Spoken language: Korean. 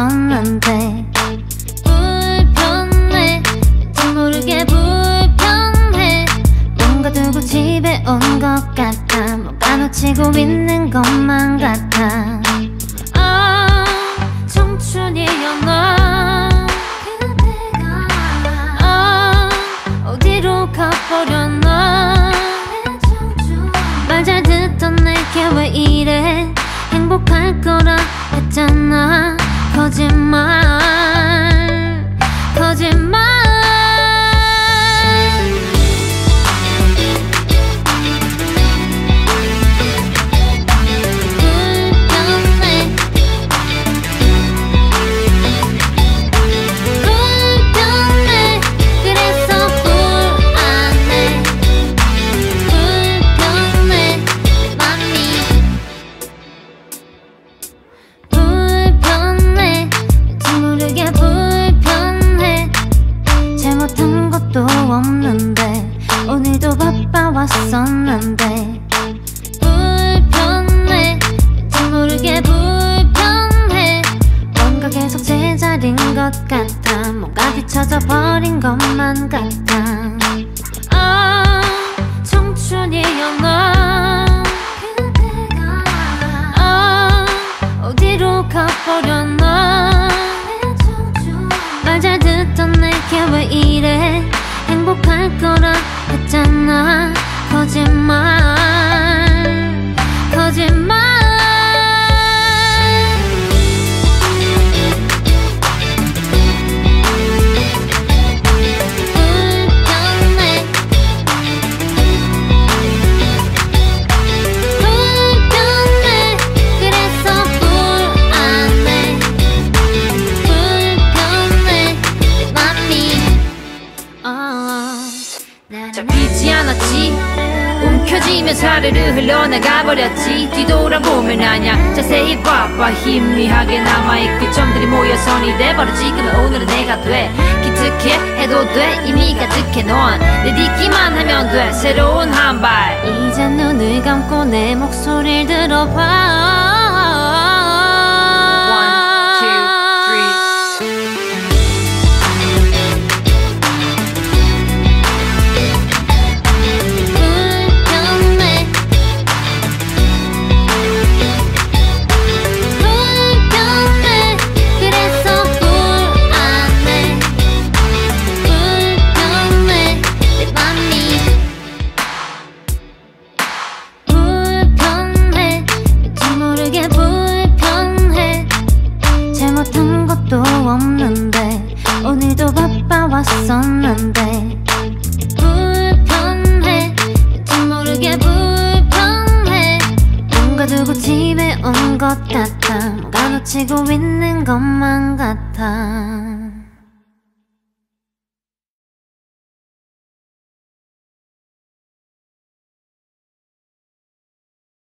선한테 불편해. 왠지 모르게 불편해. 뭔가 두고 집에 온 것 같아. 뭔가 놓치고 있는 것만 같아. 아 청춘이여 나 그대가 아 어디로 가버렸나. 말잘 듣던 내게 왜 이래. 행복할 거라 했잖아. 거짓 같아 뭔가 뒤쳐져 버린 것만 같아. 아 청춘이었나 그대가 아 어디로 가버렸나. 말잘 듣던 내게 왜 이래. 행복할 거라 했잖아. 거짓말 켜쥐며 사르르 흘러나가 버렸지. 뒤돌아보면 아냐 자세히 봐봐. 희미하게 남아있고 점들이 모여 선이 돼버려 지금은 오늘은 내가 돼. 기특해 해도 돼. 이미 가득해 넌내 딛기만 하면 돼. 새로운 한발. 이제 눈을 감고 내 목소리를 들어봐 없는데 오늘도 바빠 왔었는데 불편해. 왠지 모르게 불편해. 뭔가 두고 집에 온 것 같아. 뭔가 놓치고 있는 것만 같아